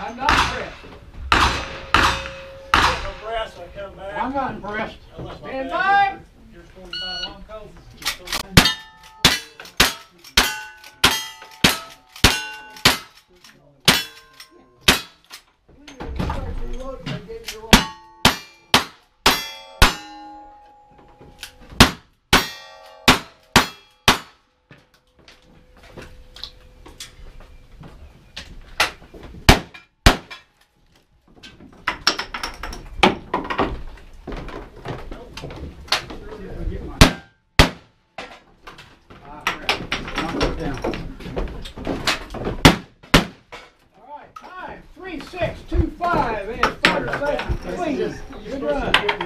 I'm not impressed. Press, I come back. I'm not impressed. Stand by. six, two, five, and starter second. Please, good run.